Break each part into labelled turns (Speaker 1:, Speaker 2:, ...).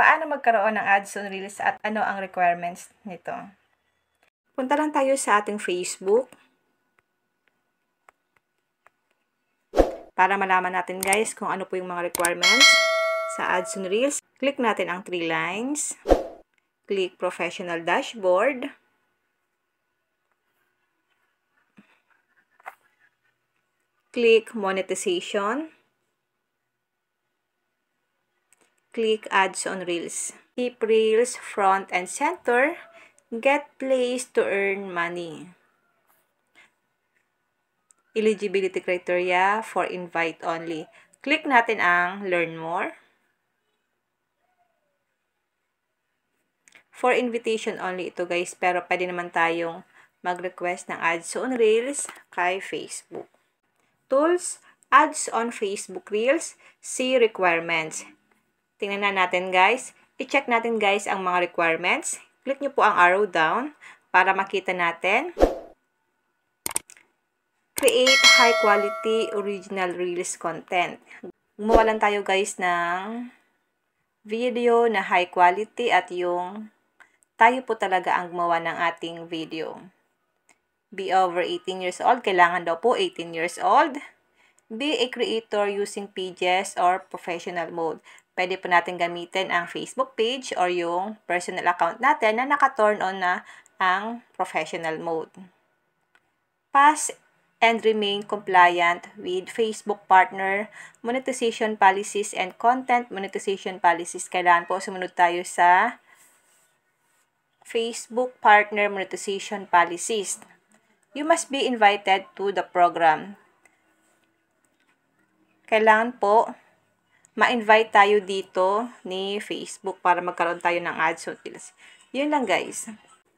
Speaker 1: paano magkaroon ng ads on Reels at ano ang requirements nito. Punta lang tayo sa ating Facebook. Para malaman natin guys kung ano po yung mga requirements sa ads on Reels. Click natin ang three lines. Click Professional Dashboard. Click Monetization. Click Ads on Reels. Keep Reels front and center. Get plays to earn money. Eligibility criteria for invite only. Click natin ang Learn More. For invitation only ito guys, pero pwede naman tayong mag-request ng ads on Reels kay Facebook. Tools, ads on Facebook Reels, see requirements. Tingnan na natin guys. I-check natin guys ang mga requirements. Click nyo po ang arrow down para makita natin. Create high quality original Reels content. Gumawa lang tayo guys ng video na high quality at yung tayo po talaga ang gumawa ng ating video. Be over 18 years old. Kailangan daw po 18 years old. Be a creator using pages or professional mode pwede po natin gamitin ang Facebook page or yung personal account natin na naka-turn on na ang professional mode. Pass and remain compliant with Facebook partner monetization policies and content monetization policies. Kailangan po sumunod tayo sa Facebook partner monetization policies. You must be invited to the program. Kailangan po ma-invite tayo dito ni Facebook para magkaroon tayo ng ads Reels. Yun lang guys.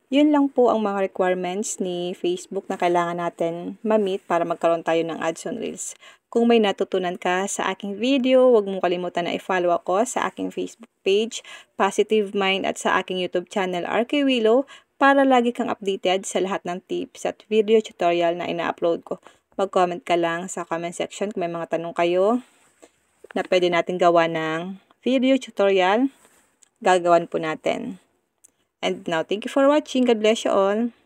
Speaker 1: Yun lang po ang mga requirements ni Facebook na kailangan natin ma-meet para magkaroon tayo ng ads on Reels. Kung may natutunan ka sa aking video, huwag mong kalimutan na i-follow ako sa aking Facebook page, Positive Mind at sa aking YouTube channel, RK Willow, para lagi kang updated sa lahat ng tips at video tutorial na ina-upload ko. Mag-comment ka lang sa comment section kung may mga tanong kayo na pwede natin gawa ng video tutorial, gagawan po natin. And now, thank you for watching. God bless you all.